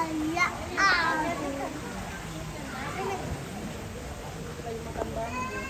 kayak aku. Makan banget.